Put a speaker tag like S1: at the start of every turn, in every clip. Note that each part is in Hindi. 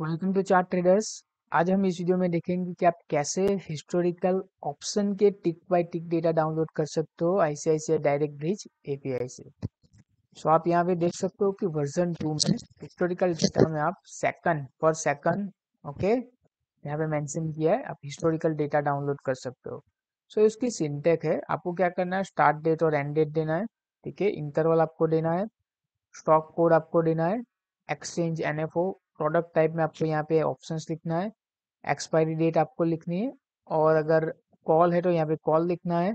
S1: वेलकम टू चार्ट ट्रेडर्स आज हम इस वीडियो में देखेंगे कि आप कैसे हिस्टोरिकल ऑप्शन के tick by tick data download कर सकते हो आईसीआईसीआई डायरेक्ट ब्रिज एपीआई से सो। So, आप यहाँ पे देख सकते हो कि वर्जन टू में हिस्टोरिकल डेटा में आप सेकंड पर सेकंड ओके यहाँ पे मेंशन किया है आप हिस्टोरिकल डेटा डाउनलोड कर सकते हो। सो so, इसकी सिंटेक है। आपको क्या करना है? स्टार्ट डेट और एंड डेट देना है ठीक है? इंटरवल आपको देना है स्टॉक कोड आपको देना है एक्सचेंज एनएफओ प्रोडक्ट टाइप में आपको यहाँ पे ऑप्शंस लिखना है। एक्सपायरी डेट आपको लिखनी है और अगर कॉल है तो यहाँ पे कॉल लिखना है।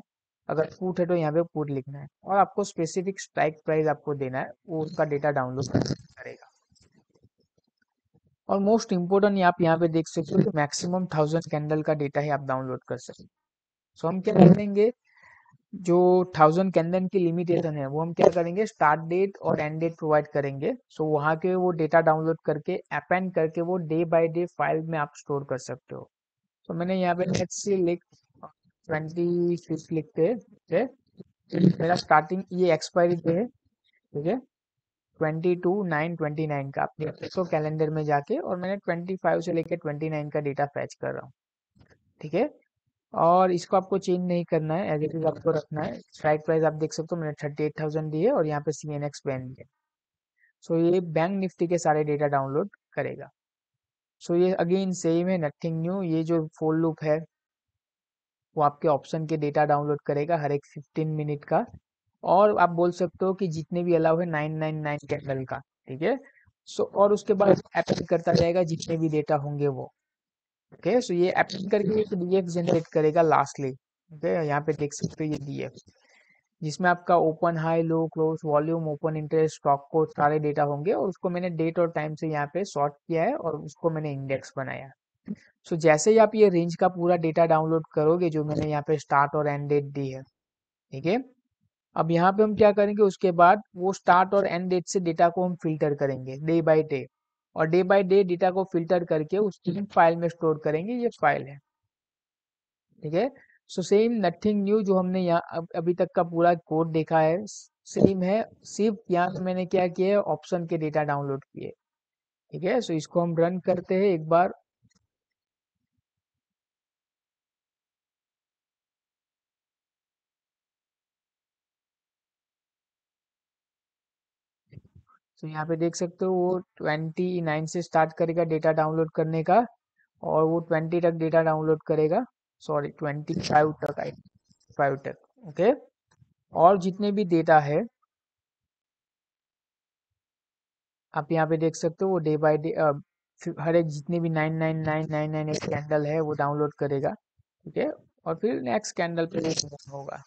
S1: अगर पुट है तो यहाँ पे पुट लिखना है और आपको स्पेसिफिक स्ट्राइक प्राइस आपको देना है वो उसका डेटा डाउनलोड करेगा और मोस्ट इम्पोर्टेंट आप यहाँ पे देख सकते हो मैक्सिमम थाउज़ेंड कैंडल का डेटा ही आप डाउनलोड कर सकते सो हम क्या करेंगे जो थाउज़ेंड कैंडन की लिमिटेशन है वो हम क्या करेंगे? स्टार्ट डेट और एंड डेट प्रोवाइड करेंगे। सो so, वहाँ के वो डेटा डाउनलोड करके अपेंड करके वो डे बाय डे फ़ाइल में आप स्टोर कर सकते हो। तो so, मैंने यहाँ पे नेट से लिख ट्वेंटी फिफ्थ लिखते हैं मेरा स्टार्टिंग ये एक्सपायरी पे है ठीक है? Twenty two nine twenty nine का आप देख सकते हो कैलेंडर में जाके। और मैंने ट्वेंटी फाइव से लेकर ट्वेंटी नाइन का डेटा फैच कर रहा हूँ ठीक है? और इसको आपको चेंज नहीं करना है एज इट इज़ आपको रखना है। स्ट्राइक प्राइस आप देख सकते हो मैंने थर्टी एट थाउज़ेंड दी है और यहाँ पे सी एन एक्स बैन दिया सो ये बैंक निफ्टी के सारे डेटा डाउनलोड करेगा। सो so ये अगेन सेम है नथिंग न्यू ये जो फोल लूप है वो आपके ऑप्शन के डेटा डाउनलोड करेगा हर एक फिफ्टीन मिनट का। और आप बोल सकते हो कि जितने भी अलाउ है नाइन नाइन नाइन कैंडल का ठीक है? सो और उसके बाद अपेंड करता जाएगा जितने भी डेटा होंगे वो। ओके? सो ये अपेंड करके एक डीएफ जनरेट करेगा लास्टली ओके? यहाँ पे देख सकते हो ये डीएफ जिसमें आपका open high low close volume open interest stock को सारे डेटा होंगे और उसको मैंने डेट और टाइम से यहाँ पे सॉर्ट किया है और उसको मैंने इंडेक्स बनाया सो so, जैसे ही आप ये रेंज का पूरा डेटा डाउनलोड करोगे जो मैंने यहाँ पे स्टार्ट और एंड डेट दी है ठीक है? अब यहाँ पे हम क्या करेंगे उसके बाद वो स्टार्ट और एंड डेट से डेटा को हम फ़िल्टर करेंगे डे बाई डे और डे बाय डे डेटा को फ़िल्टर करके उस फ़ाइल में स्टोर करेंगे ये फ़ाइल है। ठीक है? सो सेम नथिंग न्यू जो हमने यहाँ अभी तक का पूरा कोड देखा है सेम है सिर्फ़ यहाँ मैंने क्या किया है ऑप्शन के डेटा डाउनलोड किए। ठीक है? सो इसको हम रन करते हैं एक बार। तो यहाँ पे देख सकते हो वो ट्वेंटी नाइन से स्टार्ट करेगा डेटा डाउनलोड करने का और वो ट्वेंटी तक डेटा डाउनलोड करेगा। सॉरी ट्वेंटी फाइव तक आई फाइव तक ओके और जितने भी डेटा है आप यहाँ पे देख सकते हो वो डे बाय डे हर एक जितने भी nine nine nine nine nine एक कैंडल है वो डाउनलोड करेगा ठीक है और फिर नेक्स्ट कैंडल पे होगा।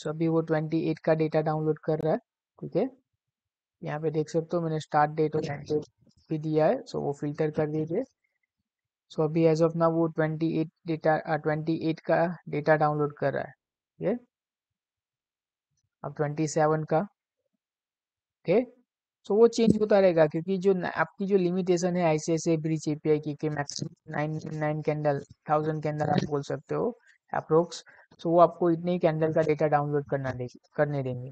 S1: सो अभी वो 28 का डेटा डाउनलोड कर रहा है, ठीक है? यहाँ पे देख सकते हो मैंने स्टार्ट डेट और एंड डेट भी दिया है सो वो फ़िल्टर कर दीजिए। सो अभी एज ऑफ़ ना वो 28 डेटा 28 का डेटा डाउनलोड कर रहा है, ठीक है? अब 27 का ठीक सो वो चेंज होता रहेगा क्योंकि जो आपकी जो लिमिटेशन है आईसीआईसीआई ब्रिज एपीआई कि maximum nine nine candle thousand candle आप बोल सकते हो अप्रोक्स सो वो आपको इतने ही कैंडल का डेटा डाउनलोड करना देगी करने देंगे।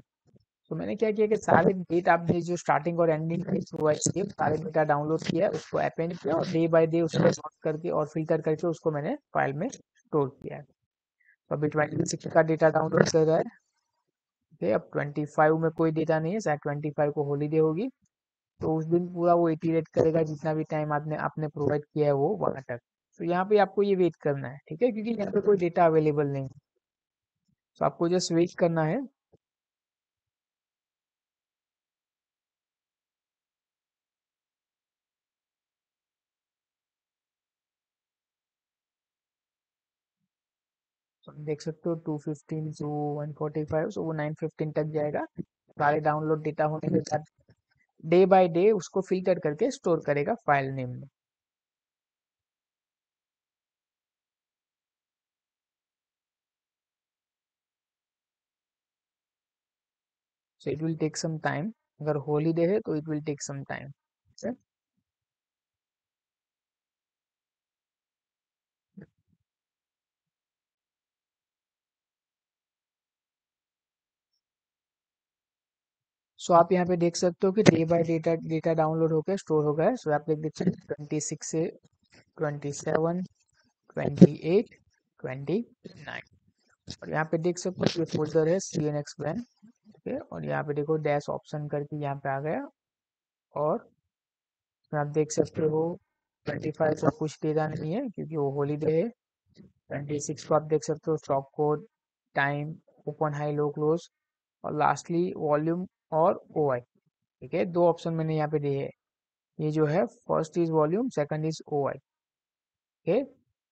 S1: तो मैंने क्या किया कि सारे डेट आपने जो स्टार्टिंग और एंडिंग प्रोवाइड किए सारे डेटा डाउनलोड किया, उसको अपेंड किया और डे बाय डे उसको सॉर्ट करके और फ़िल्टर करके उसको मैंने फ़ाइल में स्टोर किया है। तो अभी ट्वेंटी सिक्स का डेटा डाउनलोड कर रहा है। ठीक अब ट्वेंटी फाइव में कोई डेटा नहीं है, शायद ट्वेंटी फाइव को होलीडे होगी। तो उस दिन पूरा वो एटीरेट करेगा, जितना भी टाइम आपने आपने प्रोवाइड किया है वो वहाँ तक। तो यहाँ पे आपको ये वेट करना है, ठीक है? क्योंकि यहाँ पे कोई डेटा अवेलेबल नहीं है। तो आपको जस्ट वेट करना है। तो देख सकते हो two fifteen two one forty five so वो नाइन फिफ्टीन तक जाएगा। सारे डाउनलोड डेटा होने के बाद डे बाय डे उसको फ़िल्टर करके स्टोर करेगा फ़ाइल नेम में। So it will take some time अगर हॉलीडे है तो it will take some time so so, आप यहाँ पे देख सकते हो कि day by data data download होकर स्टोर हो गया है। सो so, आप देख देख सकते ट्वेंटी सिक्स से twenty seven twenty eight twenty nine और यहाँ पे देख सकते हो ये फोल्डर है सी एन एक्स ब्रैंड ठीक है और यहाँ पे देखो डैश ऑप्शन करके यहाँ पे आ गया और आप देख सकते हो ट्वेंटी फाइव का कुछ डेटा नहीं है क्योंकि वो होलीडे है। ट्वेंटी सिक्स को आप देख सकते हो stock code time open high low close और लास्टली वॉल्यूम और ओ आई ठीक है? दो ऑप्शन मैंने यहाँ पे दिए है। ये जो है first is volume second is O I okay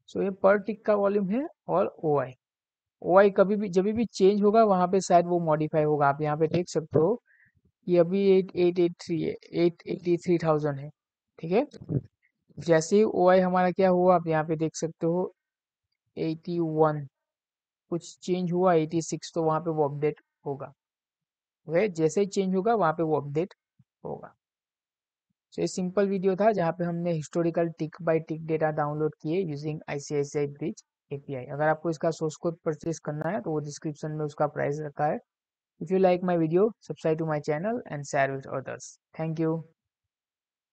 S1: so ये पर टिक का वॉल्यूम है और ओ आई ओ आई कभी भी जब भी चेंज होगा, वहाँ पे शायद वो मॉडिफाई होगा। आप यहाँ पे देख सकते हो कि अभी एट एट एट थ्री है। एट एटी थ्री थाउज़ेंड है। ठीक है? जैसे ही ओ आई हमारा क्या हुआ, आप यहाँ पे देख सकते हो एटी वन कुछ चेंज हुआ एटी सिक्स तो वहाँ पे वो अपडेट होगा। ओके जैसे ही चेंज होगा, वहाँ पे वो अपडेट होगा। तो ये सिंपल वीडियो था, जहाँ पे हमने historical tick by tick data download किए यूजिंग आईसीआईसीआई ब्रिज एपीआई अगर आपको इसका सोर्स कोड परचेज करना है तो वो डिस्क्रिप्शन में उसका प्राइस रखा है। If you like my video subscribe to my channel and share with others thank you